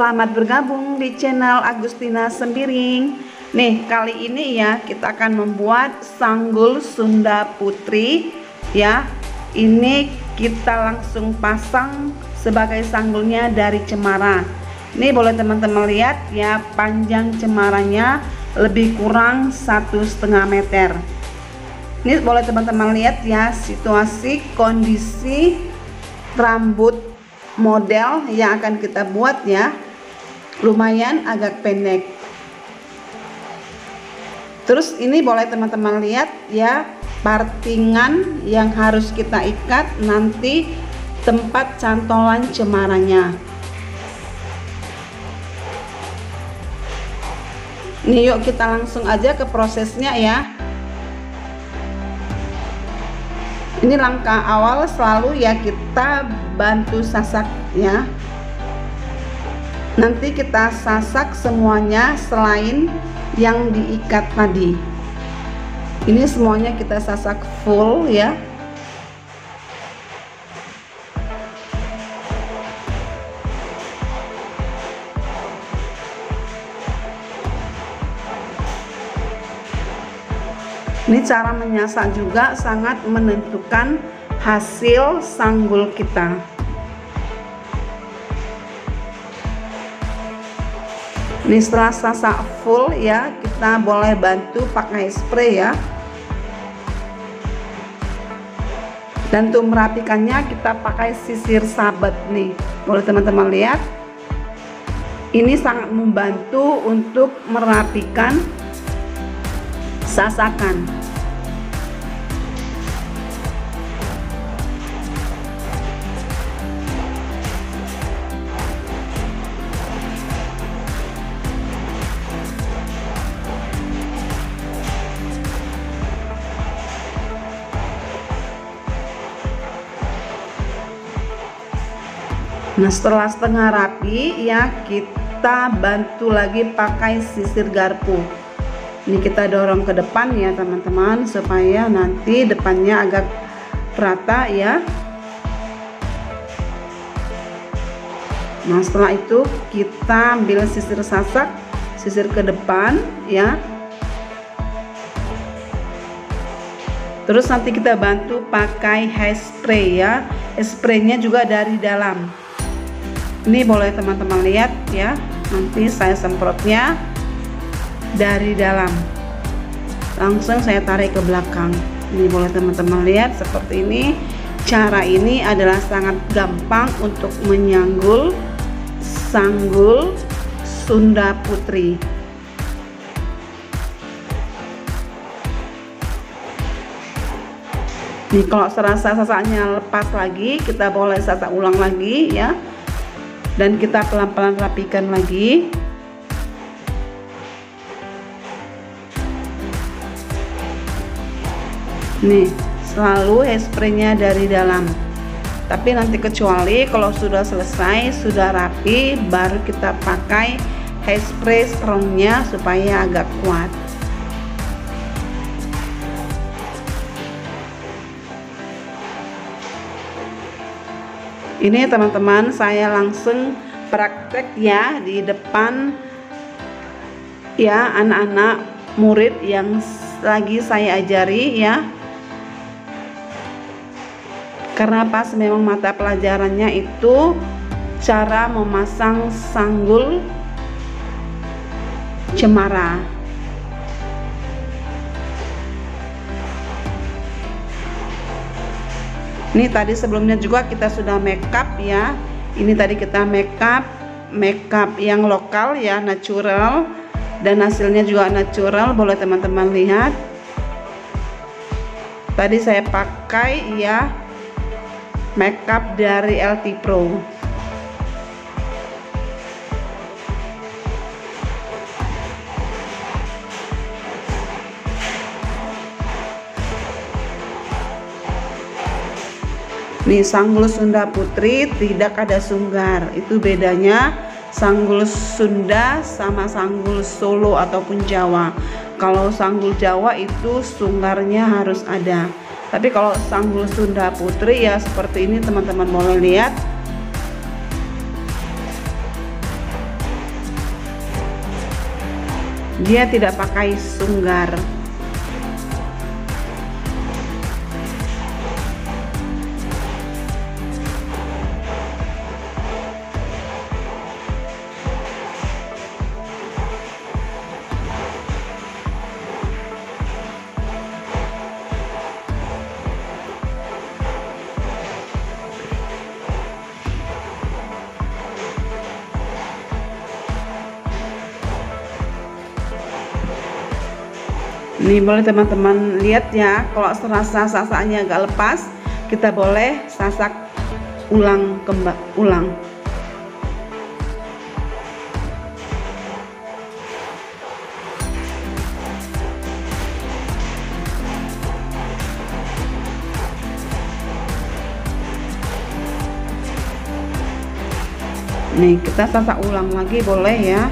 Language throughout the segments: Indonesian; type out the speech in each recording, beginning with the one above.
selamat bergabung di channel Agustina Sembiring. Nih, kali ini ya kita akan membuat sanggul Sunda Putri. Ya Ini kita langsung pasang sebagai sanggulnya dari cemara. Ini boleh teman-teman lihat ya panjang cemaranya lebih kurang satu setengah meter. Ini boleh teman-teman lihat ya situasi kondisi rambut model yang akan kita buat ya lumayan agak pendek. Terus ini boleh teman-teman lihat ya partingan yang harus kita ikat nanti tempat cantolan cemaranya ini yuk kita langsung aja ke prosesnya ya. Ini langkah awal selalu ya kita bantu sasak ya nanti kita sasak semuanya selain yang diikat tadi ini semuanya kita sasak full ya Ini cara menyasak juga sangat menentukan hasil sanggul kita. Ini setelah sasak full ya, kita boleh bantu pakai spray ya. Dan untuk merapikannya kita pakai sisir sabet nih. Boleh teman-teman lihat. Ini sangat membantu untuk merapikan sasakan. Nah setelah setengah rapi ya kita bantu lagi pakai sisir garpu. Ini kita dorong ke depan ya teman-teman supaya nanti depannya agak rata ya. Nah setelah itu kita ambil sisir sasak sisir ke depan ya. Terus nanti kita bantu pakai hairspray ya. Spraynya juga dari dalam ini boleh teman-teman lihat ya. Nanti saya semprotnya dari dalam. Langsung saya tarik ke belakang. Ini boleh teman-teman lihat seperti ini. Cara ini adalah sangat gampang untuk menyanggul sanggul Sunda Putri. Nih kalau serasa sasaknya lepas lagi, kita boleh sasak ulang lagi ya dan kita pelan-pelan rapikan lagi. Nih selalu spraynya dari dalam. Tapi nanti kecuali kalau sudah selesai sudah rapi baru kita pakai hairspray strongnya supaya agak kuat ini teman-teman saya langsung praktek ya di depan ya anak-anak murid yang lagi saya ajari ya. Karena pas memang mata pelajarannya itu cara memasang sanggul cemara ini tadi sebelumnya juga kita sudah makeup ya. Ini tadi kita makeup makeup yang lokal ya natural. Dan hasilnya juga natural boleh teman-teman lihat. Tadi saya pakai ya makeup dari LT Pro Di sanggul Sunda Putri tidak ada sunggar. Itu bedanya sanggul Sunda sama sanggul Solo ataupun Jawa. Kalau sanggul Jawa itu sunggarnya harus ada. Tapi kalau sanggul Sunda Putri ya seperti ini teman-teman boleh lihat. Dia tidak pakai sunggar. Ini boleh teman-teman lihat ya kalau serasa sasaknya agak lepas kita boleh sasak ulang kembang ulang. Nih kita sasak ulang lagi boleh ya.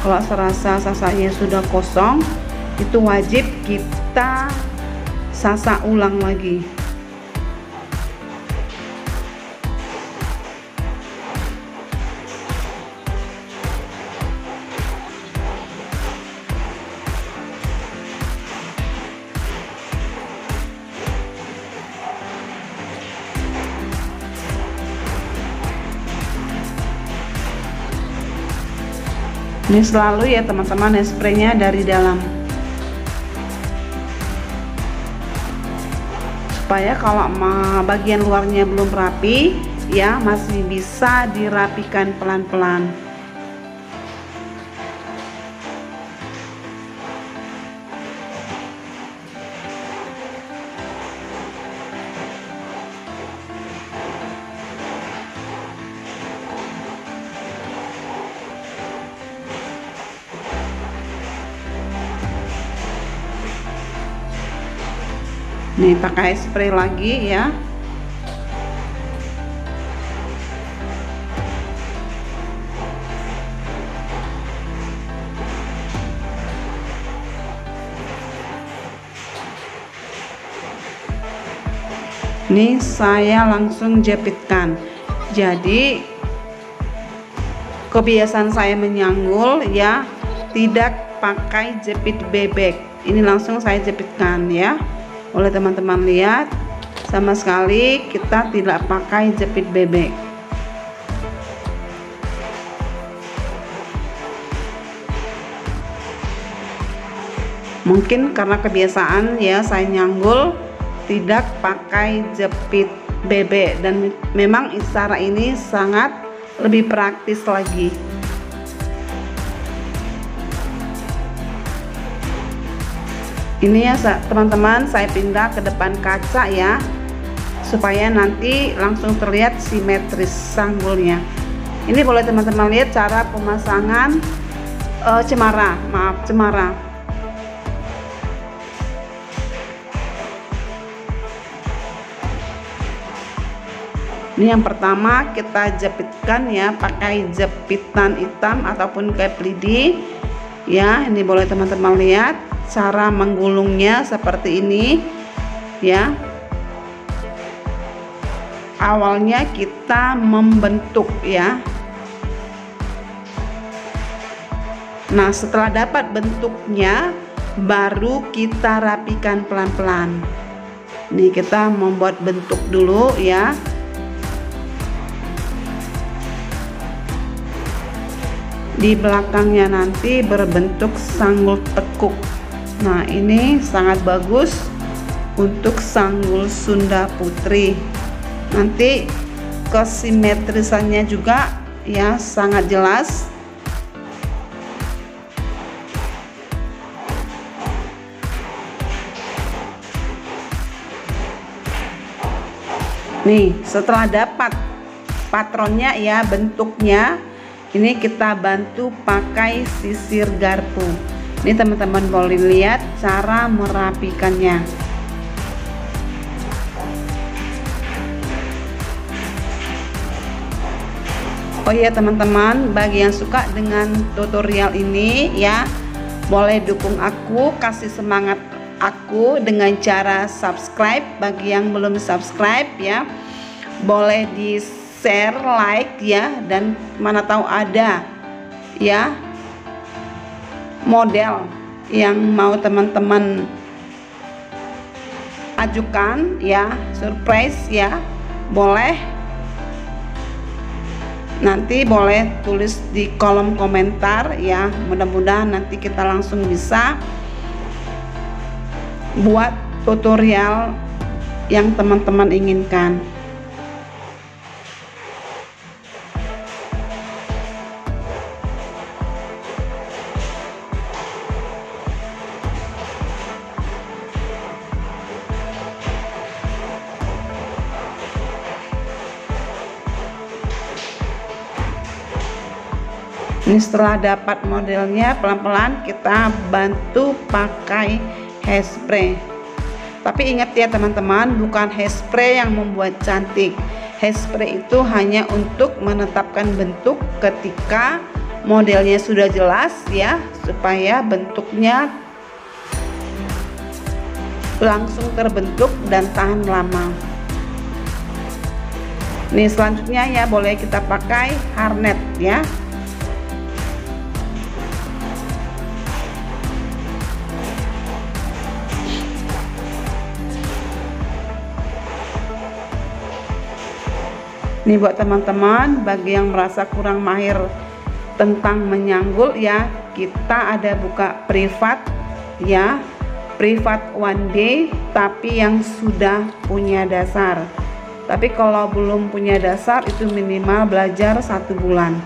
Kalau serasa sasaknya sudah kosong itu wajib kita sasak ulang lagi. Ini selalu ya teman-teman spraynya dari dalam supaya kalau bagian luarnya belum rapi ya masih bisa dirapikan pelan-pelan nih pakai spray lagi ya. Ini saya langsung jepitkan. Jadi kebiasaan saya menyanggul ya tidak pakai jepit bebek. Ini langsung saya jepitkan ya oleh teman-teman lihat sama sekali kita tidak pakai jepit bebek. Mungkin karena kebiasaan ya saya nyanggul tidak pakai jepit bebek. Dan memang cara ini sangat lebih praktis lagi ini ya teman-teman saya pindah ke depan kaca ya supaya nanti langsung terlihat simetris sanggulnya. Ini boleh teman-teman lihat cara pemasangan uh, cemara. Maaf cemara. Ini yang pertama kita jepitkan ya pakai jepitan hitam ataupun kayak lidi. Ya ini boleh teman-teman lihat cara menggulungnya seperti ini ya. Awalnya kita membentuk ya. Nah setelah dapat bentuknya baru kita rapikan pelan-pelan. Nih kita membuat bentuk dulu ya. Di belakangnya nanti berbentuk sanggul tekuk Nah ini sangat bagus untuk sanggul Sunda Putri. Nanti kesimetrisannya juga ya sangat jelas. Nih setelah dapat patronnya ya bentuknya ini kita bantu pakai sisir garpu ini teman-teman boleh lihat cara merapikannya. Oh iya teman-teman bagi yang suka dengan tutorial ini ya boleh dukung aku kasih semangat aku dengan cara subscribe. Bagi yang belum subscribe ya boleh di share like ya dan mana tahu ada ya model yang mau teman-teman ajukan ya. Surprise ya. Boleh. Nanti boleh tulis di kolom komentar ya. Mudah-mudahan nanti kita langsung bisa buat tutorial yang teman-teman inginkan setelah dapat modelnya pelan-pelan kita bantu pakai hairspray. Tapi ingat ya teman-teman bukan hairspray yang membuat cantik. Hairspray itu hanya untuk menetapkan bentuk ketika modelnya sudah jelas ya supaya bentuknya langsung terbentuk dan tahan lama. Ini selanjutnya ya boleh kita pakai harnet ya ini buat teman-teman bagi yang merasa kurang mahir tentang menyanggul ya kita ada buka privat ya. Privat one day tapi yang sudah punya dasar. Tapi kalau belum punya dasar itu minimal belajar satu bulan.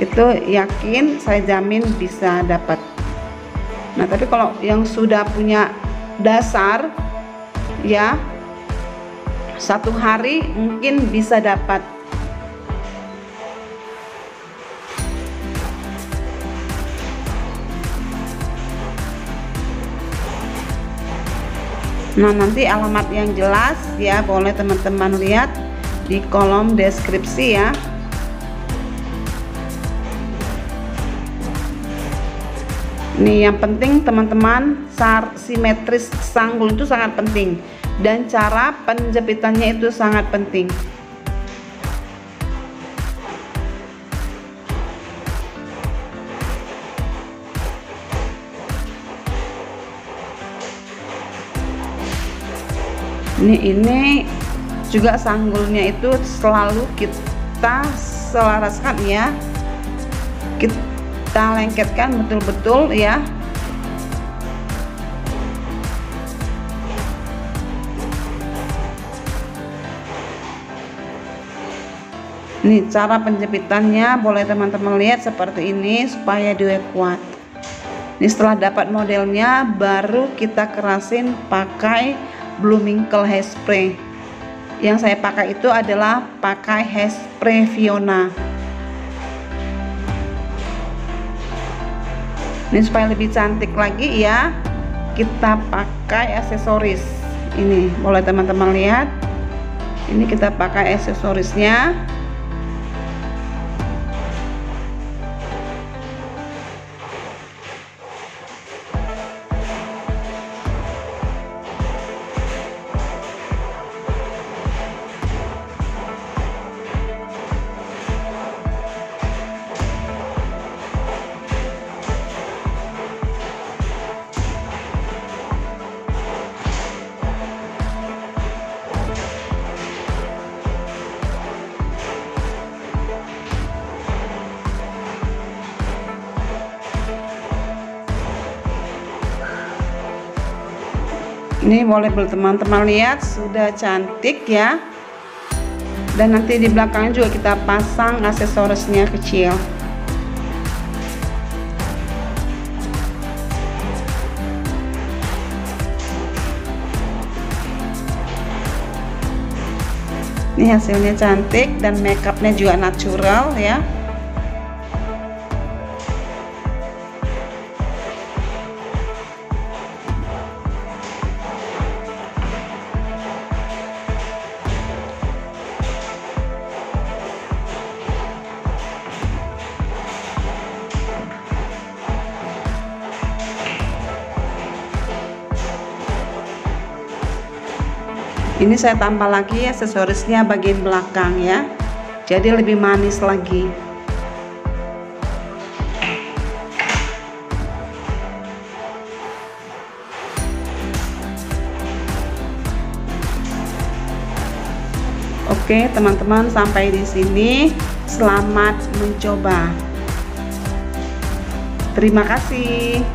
Itu yakin saya jamin bisa dapat. Nah tapi kalau yang sudah punya dasar ya satu hari mungkin bisa dapat Nah nanti alamat yang jelas ya boleh teman-teman lihat di kolom deskripsi ya. Nih yang penting teman-teman simetris sanggul itu sangat penting. Dan cara penjepitannya itu sangat penting ini ini juga sanggulnya itu selalu kita selaraskan ya. Kita lengketkan betul-betul ya. Ini cara penjepitannya boleh teman-teman lihat seperti ini supaya dia kuat. Ini setelah dapat modelnya baru kita kerasin pakai Bloomingkel hairspray. Yang saya pakai itu adalah pakai hairspray Fiona. Ini supaya lebih cantik lagi ya. Kita pakai aksesoris. Ini boleh teman-teman lihat. Ini kita pakai aksesorisnya ini boleh teman-teman lihat sudah cantik ya. Dan nanti di belakangnya juga kita pasang aksesorisnya kecil. Ini hasilnya cantik dan makeupnya juga natural ya ini saya tambah lagi ya, aksesorisnya bagian belakang ya. Jadi lebih manis lagi. Oke teman-teman sampai di sini. Selamat mencoba. Terima kasih.